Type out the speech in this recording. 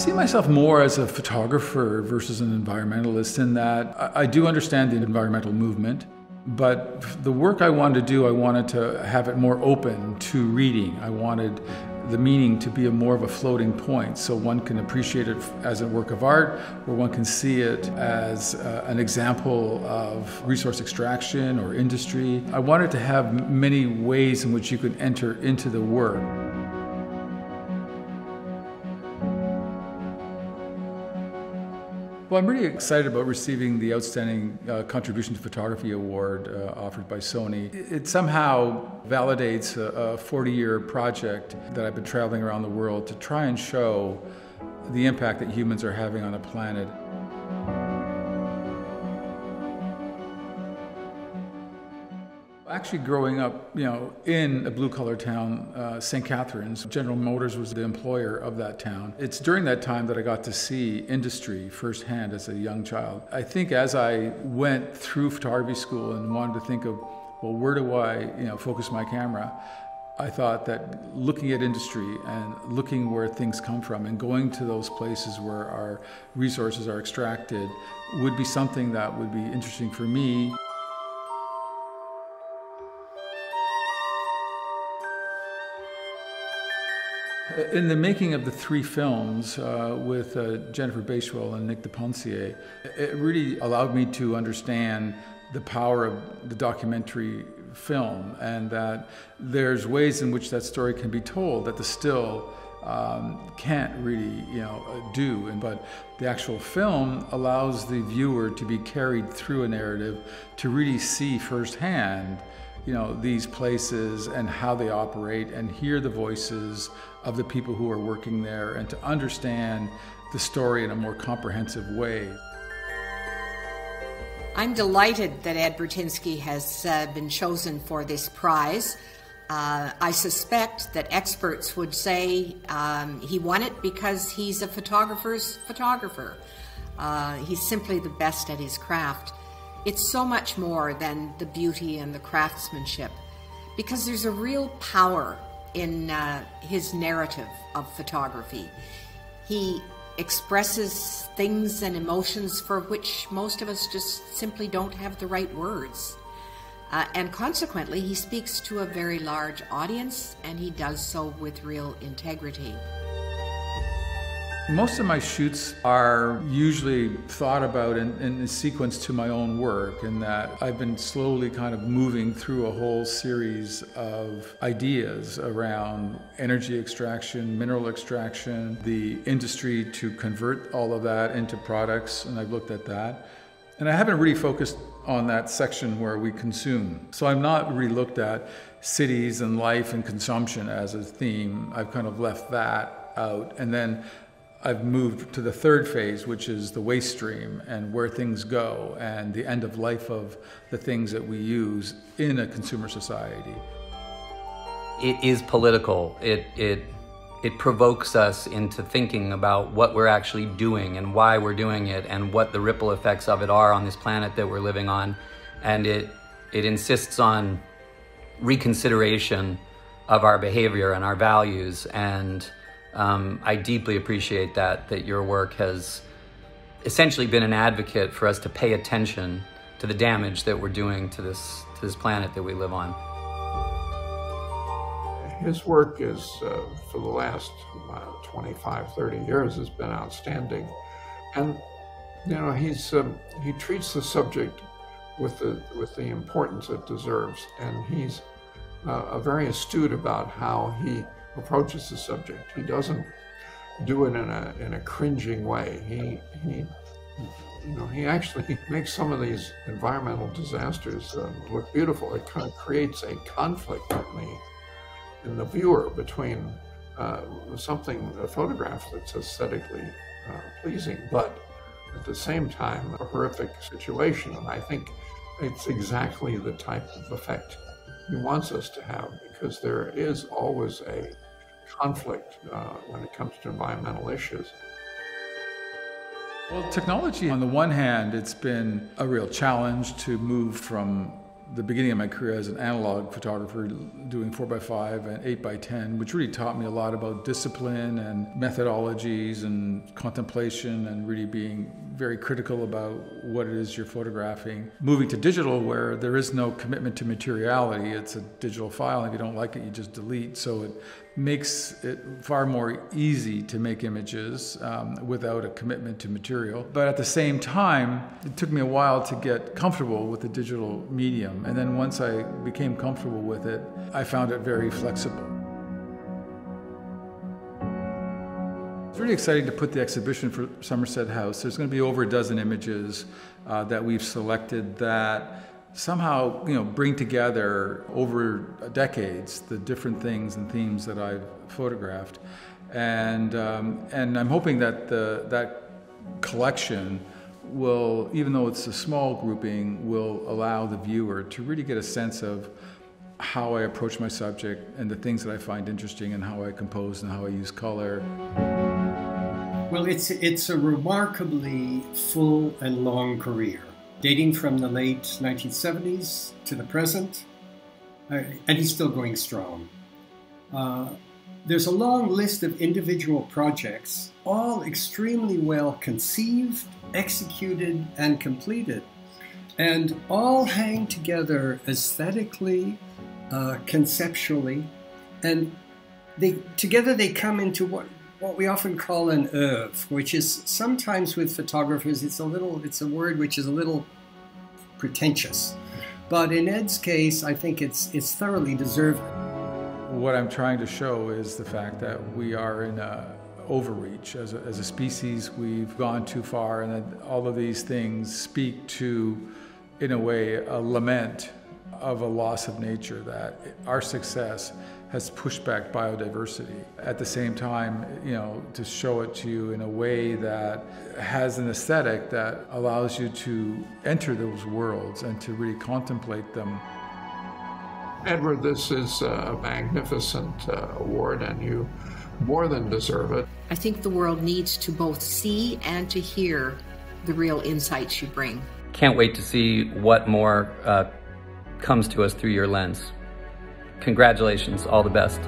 see myself more as a photographer versus an environmentalist in that I do understand the environmental movement. But the work I wanted to do, I wanted to have it more open to reading. I wanted the meaning to be a more of a floating point so one can appreciate it as a work of art or one can see it as uh, an example of resource extraction or industry. I wanted to have many ways in which you could enter into the work. Well, I'm really excited about receiving the Outstanding uh, Contribution to Photography Award uh, offered by Sony. It somehow validates a 40 year project that I've been traveling around the world to try and show the impact that humans are having on the planet. Actually, growing up, you know, in a blue-collar town, uh, St. Catharines, General Motors was the employer of that town. It's during that time that I got to see industry firsthand as a young child. I think as I went through photography school and wanted to think of, well, where do I, you know, focus my camera? I thought that looking at industry and looking where things come from and going to those places where our resources are extracted would be something that would be interesting for me. In the making of the three films uh, with uh, Jennifer Baichwal and Nick de Pencier, it really allowed me to understand the power of the documentary film and that there's ways in which that story can be told that the still um, can't really you know do. And but the actual film allows the viewer to be carried through a narrative to really see firsthand you know, these places and how they operate and hear the voices of the people who are working there and to understand the story in a more comprehensive way. I'm delighted that Ed Burtynsky has uh, been chosen for this prize. Uh, I suspect that experts would say um, he won it because he's a photographer's photographer. Uh, he's simply the best at his craft. It's so much more than the beauty and the craftsmanship because there's a real power in uh, his narrative of photography. He expresses things and emotions for which most of us just simply don't have the right words. Uh, and consequently, he speaks to a very large audience and he does so with real integrity. Most of my shoots are usually thought about in, in sequence to my own work, in that I've been slowly kind of moving through a whole series of ideas around energy extraction, mineral extraction, the industry to convert all of that into products, and I've looked at that. And I haven't really focused on that section where we consume. So I've not really looked at cities and life and consumption as a theme. I've kind of left that out. And then I've moved to the third phase, which is the waste stream and where things go and the end of life of the things that we use in a consumer society. It is political. It, it, it provokes us into thinking about what we're actually doing and why we're doing it and what the ripple effects of it are on this planet that we're living on. And it, it insists on reconsideration of our behavior and our values and um, I deeply appreciate that, that your work has essentially been an advocate for us to pay attention to the damage that we're doing to this, to this planet that we live on. His work is, uh, for the last uh, 25, 30 years, has been outstanding. And, you know, he's, um, he treats the subject with the, with the importance it deserves. And he's uh, very astute about how he approaches the subject. He doesn't do it in a in a cringing way. He he you know he actually makes some of these environmental disasters uh, look beautiful. It kind of creates a conflict in the in the viewer between uh, something a photograph that's aesthetically uh, pleasing, but at the same time a horrific situation. And I think it's exactly the type of effect he wants us to have because there is always a conflict uh, when it comes to environmental issues. Well, technology, on the one hand, it's been a real challenge to move from the beginning of my career as an analog photographer doing 4x5 and 8x10, which really taught me a lot about discipline and methodologies and contemplation and really being very critical about what it is you're photographing. Moving to digital, where there is no commitment to materiality, it's a digital file, and if you don't like it, you just delete. So it makes it far more easy to make images um, without a commitment to material. But at the same time, it took me a while to get comfortable with the digital medium. And then once I became comfortable with it, I found it very flexible. It's really exciting to put the exhibition for Somerset House. There's going to be over a dozen images uh, that we've selected that somehow you know bring together over decades the different things and themes that I've photographed, and um, and I'm hoping that the that collection will, even though it's a small grouping, will allow the viewer to really get a sense of how I approach my subject and the things that I find interesting and how I compose and how I use color. Well, it's it's a remarkably full and long career dating from the late 1970s to the present, uh, and he's still going strong. Uh, there's a long list of individual projects, all extremely well conceived, executed, and completed, and all hang together aesthetically, uh, conceptually, and they together they come into what what we often call an oeuvre, which is sometimes with photographers, it's a little, it's a word which is a little pretentious. But in Ed's case, I think it's, it's thoroughly deserved. What I'm trying to show is the fact that we are in a overreach as a, as a species. We've gone too far, and all of these things speak to, in a way, a lament of a loss of nature, that our success has pushed back biodiversity. At the same time, you know, to show it to you in a way that has an aesthetic that allows you to enter those worlds and to really contemplate them. Edward, this is a magnificent uh, award, and you more than deserve it. I think the world needs to both see and to hear the real insights you bring. Can't wait to see what more uh, comes to us through your lens. Congratulations. All the best.